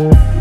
Whoa.